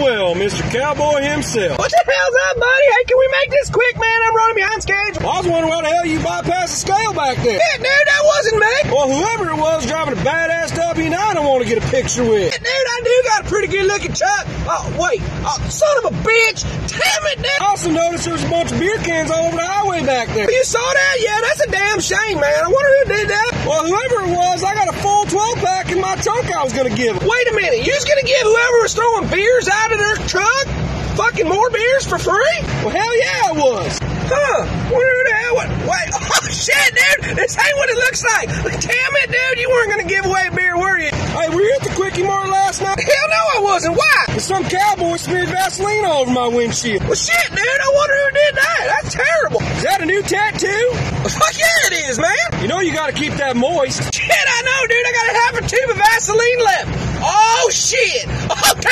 well, Mr. Cowboy himself. What the hell's up, buddy? Hey, can we make this quick, man? I'm running behind schedule. I was wondering why the hell you bypassed the scale back there. Yeah, dude, that wasn't me. Well, whoever it was driving a badass W9, I don't want to get a picture with. Yeah, dude, I do got a pretty good looking truck. Oh, wait. Oh, son of a bitch. Damn it, dude. I also noticed there was a bunch of beer cans all over the highway back there. You saw that? Yeah, that's a damn shame, man. I wonder who did that. Well, whoever it was, I got a full 12 pack in my trunk I was going to give. Wait a minute. You was going to give whoever was throwing beers out of their truck fucking more beers for free? Well, hell yeah, I was. Huh. Where the hell? What? Wait. Oh, shit, dude. This ain't what it looks like. Damn it, dude. You weren't going to give away beer, were you? Hey, were you at the Quickie Mart last night? Hell no, I wasn't. Why? Some cowboy smeared Vaseline all over my windshield. Well, shit, dude. I wonder who did that. That's terrible. Is that a new tattoo? Fuck oh, yeah, it is, man. You know you gotta keep that moist. Shit, I know, dude. I got a half a tube of Vaseline left. Oh, shit. Dude.